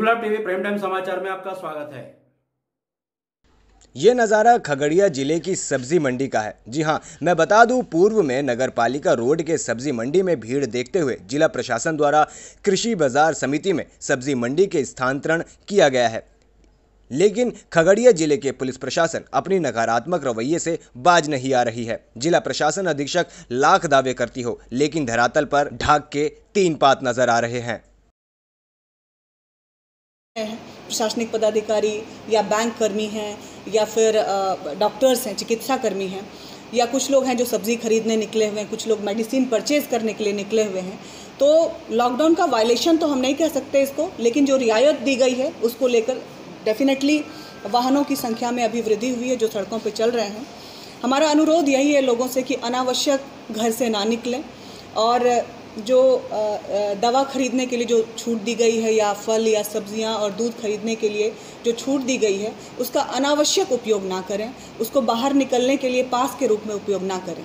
TV prime time समाचार में आपका स्वागत है। ये नज़ारा खगड़िया ज़िले की सब्ज़ी मंडी का है। जी हाँ मैं बता दूँ, पूर्व में नगर पालिका रोड के सब्ज़ी मंडी में भीड़ देखते हुए जिला प्रशासन द्वारा कृषि बाज़ार समिति में सब्ज़ी मंडी के स्थानांतरण किया गया है। लेकिन खगड़िया ज़िले के पुलिस प्रशासन अपनी नकारात्मक रवैये से बाज नहीं आ रही है। जिला प्रशासन अधीक्षक लाख दावे करती हो, लेकिन धरातल पर ढाक के तीन पात नज़र आ रहे हैं। प्रशासनिक पदाधिकारी या बैंक कर्मी हैं, या फिर डॉक्टर्स हैं, चिकित्सा कर्मी हैं, या कुछ लोग हैं जो सब्ज़ी खरीदने निकले हुए हैं, कुछ लोग मेडिसिन परचेज करने के लिए निकले हुए हैं तो लॉकडाउन का वायलेशन तो हम नहीं कह सकते इसको, लेकिन जो रियायत दी गई है, उसको लेकर डेफिनेटली वाहनों की संख्या में अभी वृद्धि हुई है, जो सड़कों पर चल रहे हैं। हमारा अनुरोध यही है लोगों से कि अनावश्यक घर से ना निकलें और जो दवा खरीदने के लिए जो छूट दी गई है या फल या सब्ज़ियाँ और दूध खरीदने के लिए जो छूट दी गई है, उसका अनावश्यक उपयोग ना करें। उसको बाहर निकलने के लिए पास के रूप में उपयोग ना करें।